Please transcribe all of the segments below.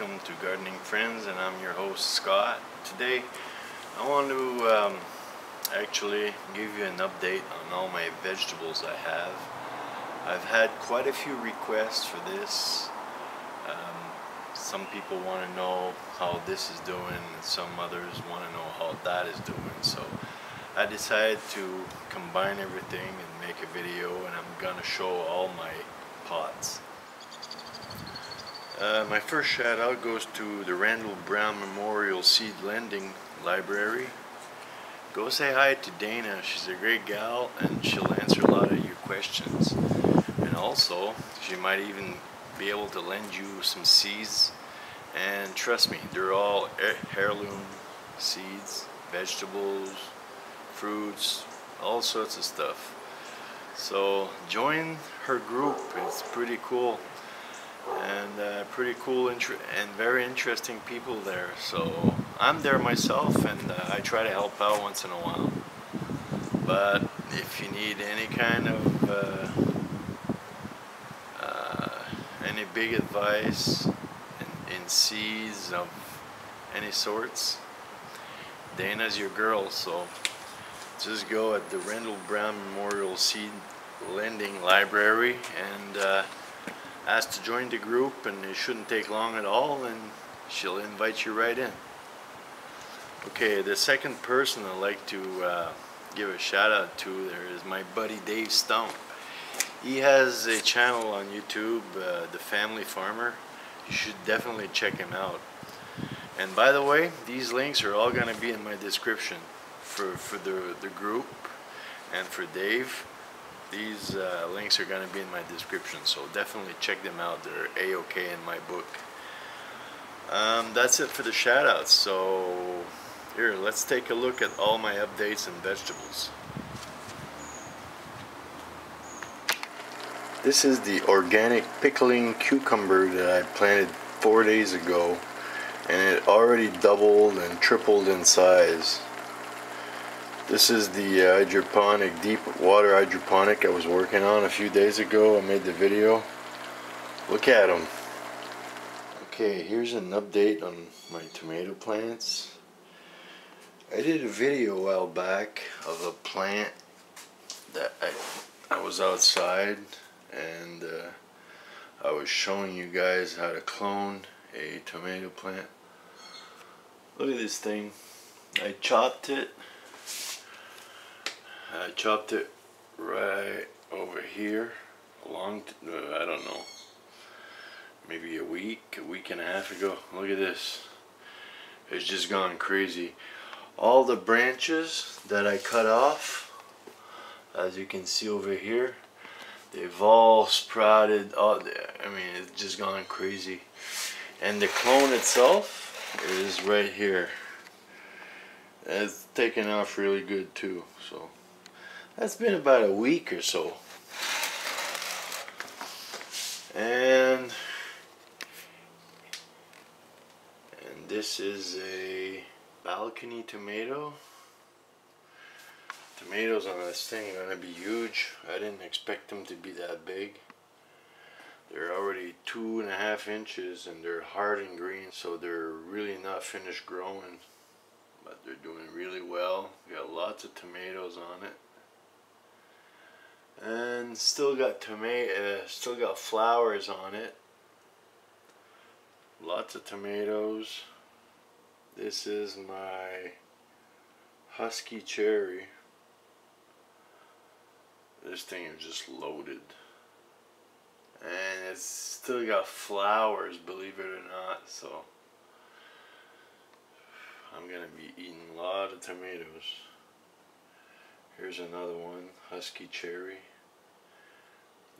welcome to Gardening Friends and I'm your host Scott. Today I want to um, actually give you an update on all my vegetables I have. I've had quite a few requests for this. Um, some people want to know how this is doing and some others want to know how that is doing. So I decided to combine everything and make a video and I'm gonna show all my pots. Uh, my first shout out goes to the Randle Brown Memorial Seed Lending Library. Go say hi to Dana. She's a great gal and she'll answer a lot of your questions. And also, she might even be able to lend you some seeds. And trust me, they're all heirloom seeds, vegetables, fruits, all sorts of stuff. So join her group. It's pretty cool and uh, pretty cool and very interesting people there. So I'm there myself and uh, I try to help out once in a while. But if you need any kind of uh, uh any big advice in, in seeds of any sorts, Dana's your girl. So just go at the Randle Brown Memorial Seed Lending Library and ask to join the group and it shouldn't take long at all and she'll invite you right in. Okay, the second person I'd like to uh, give a shout out to there is my buddy Dave Stumpf. He has a channel on YouTube, uh, The Family Farmer. You should definitely check him out. And by the way, these links are all going to be in my description for, for the, the group and for Dave. These uh, links are going to be in my description, so definitely check them out. They're a-okay in my book. Um, that's it for the shoutouts. So here, let's take a look at all my updates and vegetables. This is the organic pickling cucumber that I planted four days ago and it already doubled and tripled in size. This is the uh, hydroponic, deep water hydroponic I was working on a few days ago. I made the video. Look at them. Okay, here's an update on my tomato plants. I did a video a while back of a plant that I, I was outside and uh, I was showing you guys how to clone a tomato plant. Look at this thing. I chopped it I chopped it right over here a long uh, I don't know maybe a week a week and a half ago. Look at this. It's just gone crazy. All the branches that I cut off as you can see over here they've all sprouted all I mean it's just gone crazy. And the clone itself is right here. It's taken off really good too so that's been about a week or so. And and this is a balcony tomato. Tomatoes on this thing are gonna be huge. I didn't expect them to be that big. They're already two and a half inches and they're hard and green so they're really not finished growing but they're doing really well. We got lots of tomatoes on it and still got tomato uh, still got flowers on it. Lots of tomatoes. This is my husky cherry. This thing is just loaded. And it's still got flowers believe it or not so I'm gonna be eating a lot of tomatoes. Here's another one husky cherry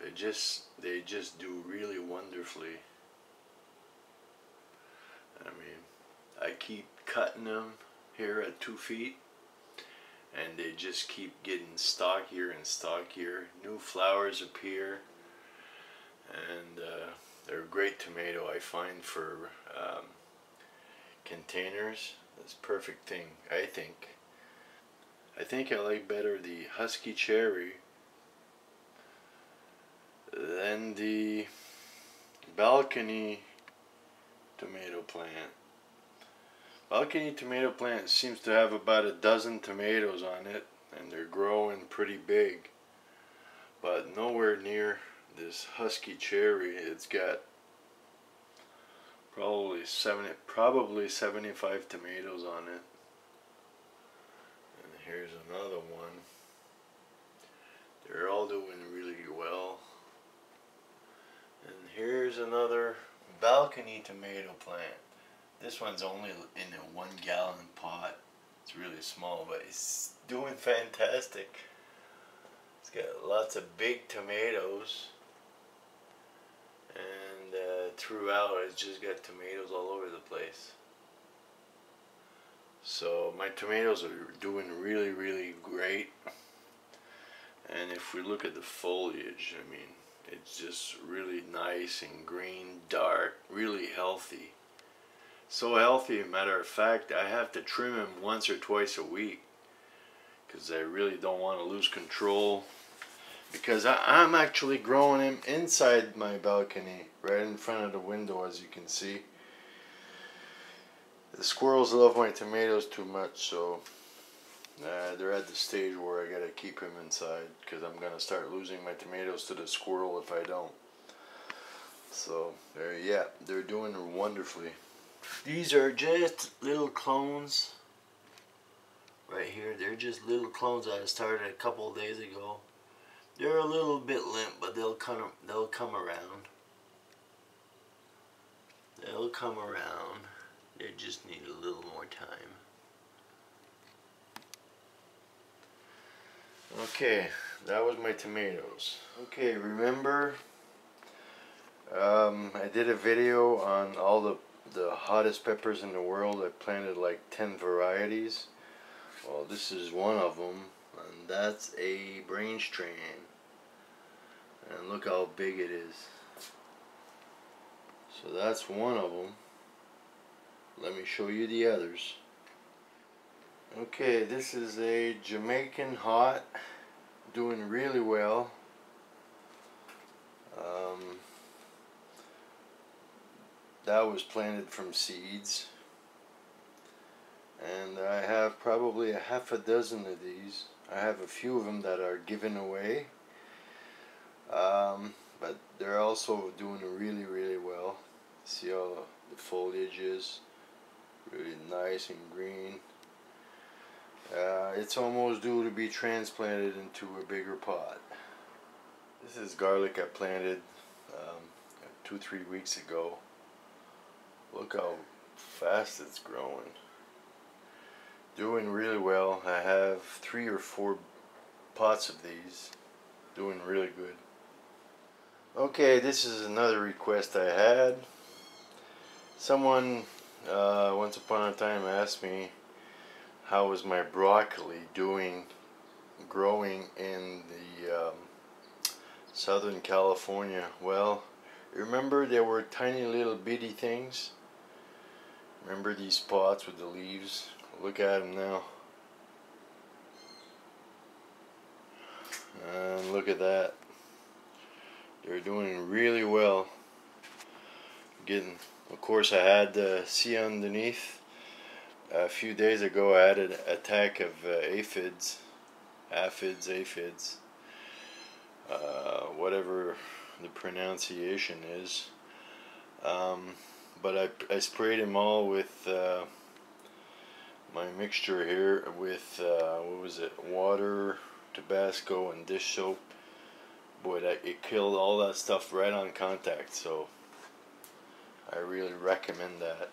they just they just do really wonderfully. I mean, I keep cutting them here at two feet and they just keep getting stockier and stockier. New flowers appear and uh, they're a great tomato I find for um, containers. That's perfect thing, I think. I think I like better the Husky Cherry then the balcony tomato plant. Balcony tomato plant seems to have about a dozen tomatoes on it and they're growing pretty big. But nowhere near this husky cherry. It's got probably 70 probably 75 tomatoes on it. And here's another one. They're all doing really well. And here's another balcony tomato plant. This one's only in a one gallon pot. It's really small, but it's doing fantastic. It's got lots of big tomatoes. And uh, throughout, it's just got tomatoes all over the place. So my tomatoes are doing really, really great. And if we look at the foliage, I mean, it's just really nice and green, dark, really healthy. So healthy, matter of fact, I have to trim him once or twice a week because I really don't want to lose control. Because I, I'm actually growing him inside my balcony, right in front of the window, as you can see. The squirrels love my tomatoes too much, so uh, they're at the stage where I gotta keep him inside because I'm gonna start losing my tomatoes to the squirrel if I don't. So yeah, they're doing wonderfully. These are just little clones right here. They're just little clones I started a couple days ago. They're a little bit limp, but they'll come they'll come around. They'll come around. They just need a little more time. Okay, that was my tomatoes. Okay, remember um, I did a video on all the the hottest peppers in the world. I planted like 10 varieties. Well, this is one of them, and that's a brain strain. And look how big it is. So that's one of them. Let me show you the others. Okay, this is a Jamaican hot, doing really well. Um, that was planted from seeds. And I have probably a half a dozen of these. I have a few of them that are given away. Um, but they're also doing really, really well. See how the foliage is really nice and green. Uh, it's almost due to be transplanted into a bigger pot. This is garlic I planted um, two, three weeks ago. Look how fast it's growing. Doing really well. I have three or four pots of these. Doing really good. Okay, this is another request I had. Someone uh, once upon a time asked me how was my broccoli doing growing in the um, Southern California. Well, remember there were tiny little bitty things? Remember these pots with the leaves? Look at them now. And look at that. They're doing really well. Getting, of course, I had the see underneath a few days ago I had an attack of uh, aphids, aphids, aphids, uh, whatever the pronunciation is. Um, but I, I sprayed them all with uh, my mixture here with, uh, what was it, water, Tabasco, and dish soap. Boy, that, it killed all that stuff right on contact, so I really recommend that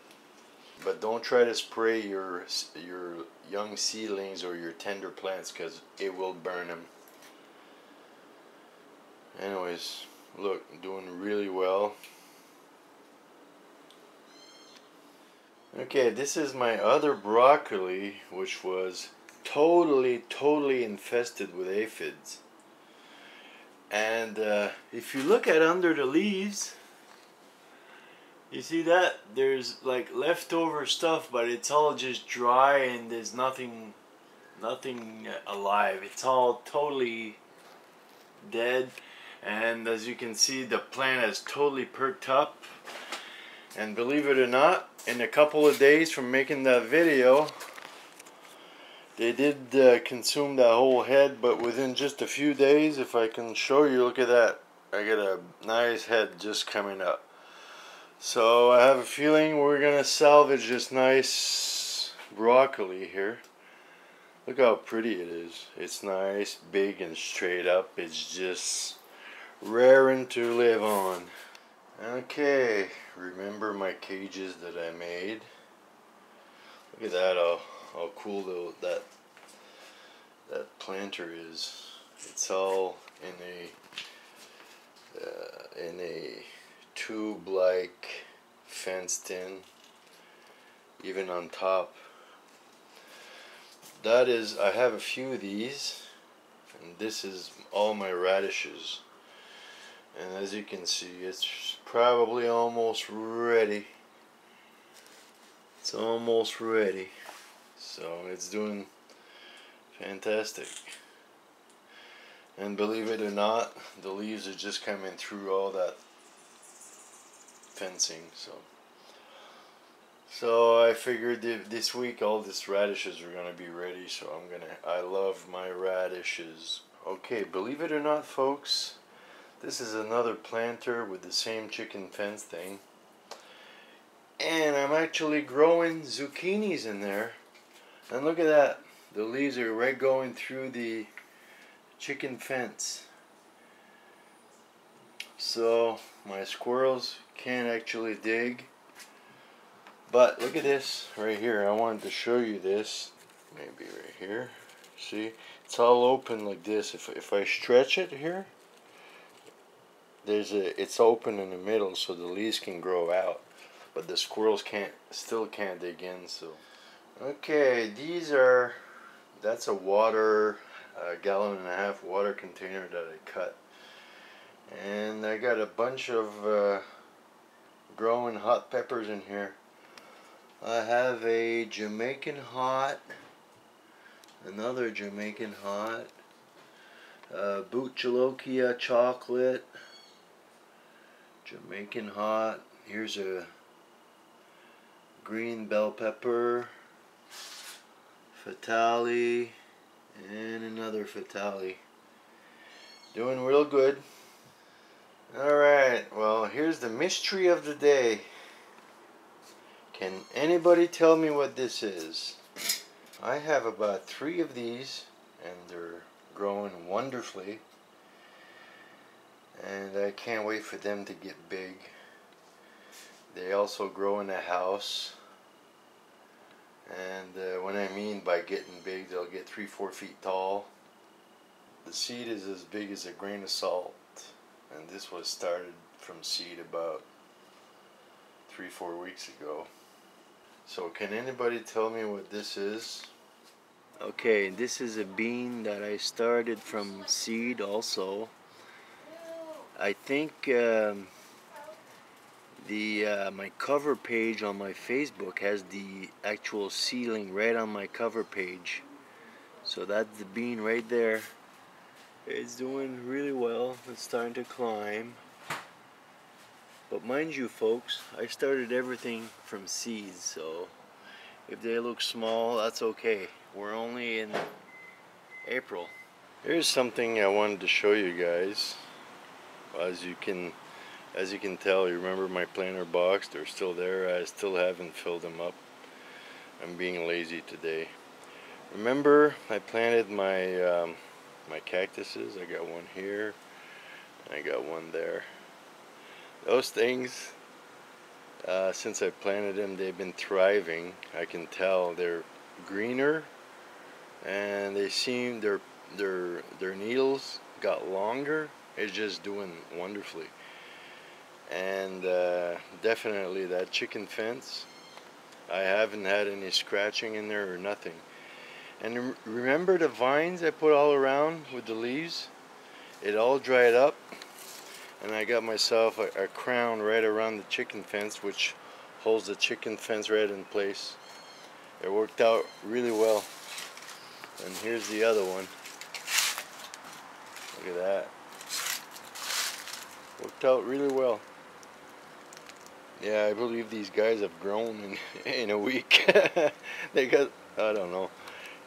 but don't try to spray your your young seedlings or your tender plants because it will burn them anyways look doing really well. Okay this is my other broccoli which was totally totally infested with aphids. And uh, if you look at under the leaves you see that? There's like leftover stuff, but it's all just dry and there's nothing, nothing alive. It's all totally dead. And as you can see, the plant has totally perked up. And believe it or not, in a couple of days from making that video, they did uh, consume that whole head, but within just a few days, if I can show you, look at that. I got a nice head just coming up. So I have a feeling we're going to salvage this nice broccoli here. Look how pretty it is. It's nice, big, and straight up. It's just raring to live on. Okay, remember my cages that I made? Look at that, how, how cool the, that that planter is. It's all in a uh, in a tube-like fenced in, even on top. That is, I have a few of these, and this is all my radishes. And as you can see it's probably almost ready. It's almost ready. So it's doing fantastic. And believe it or not the leaves are just coming through all that fencing so so I figured this week all these radishes are gonna be ready so I'm gonna I love my radishes okay believe it or not folks this is another planter with the same chicken fence thing. And I'm actually growing zucchinis in there. And look at that. The leaves are right going through the chicken fence. So my squirrels can't actually dig. But look at this right here. I wanted to show you this. Maybe right here. See? It's all open like this. If, if I stretch it here, there's a it's open in the middle so the leaves can grow out but the squirrels can't still can't dig in so okay these are that's a water a gallon and a half water container that I cut and I got a bunch of uh, growing hot peppers in here I have a Jamaican hot another Jamaican hot uh, Bhut Jolokia chocolate Jamaican hot. Here's a green bell pepper, fatale, and another fatale. Doing real good. Alright, well here's the mystery of the day. Can anybody tell me what this is? I have about three of these and they're growing wonderfully and I can't wait for them to get big. They also grow in a house and uh, when I mean by getting big they'll get three four feet tall. The seed is as big as a grain of salt and this was started from seed about three four weeks ago. So can anybody tell me what this is? Okay, this is a bean that I started from seed also. I think um, the uh, my cover page on my Facebook has the actual seedling right on my cover page. So that's the bean right there. It's doing really well. It's starting to climb. But mind you folks, I started everything from seeds, so if they look small, that's okay. We're only in April. Here's something I wanted to show you guys as you can as you can tell you remember my planter box they're still there I still haven't filled them up I'm being lazy today remember I planted my um, my cactuses I got one here I got one there those things uh, since I planted them they've been thriving I can tell they're greener and they seem their their their needles got longer It's just doing wonderfully. And uh, definitely that chicken fence, I haven't had any scratching in there or nothing. And remember the vines I put all around with the leaves? It all dried up and I got myself a, a crown right around the chicken fence which holds the chicken fence right in place. It worked out really well. And here's the other one. Look at that. Worked out really well. Yeah, I believe these guys have grown in, in a week. they got, I don't know.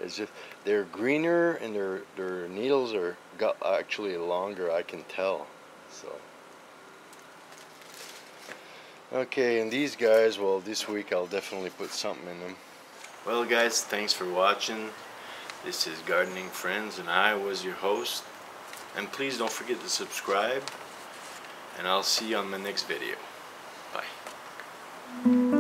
It's if they're greener and their, their needles are got actually longer, I can tell. So. Okay, and these guys, well, this week I'll definitely put something in them. Well, guys, thanks for watching. This is Gardening Friends, and I was your host. And please don't forget to subscribe, and I'll see you on the next video. Bye.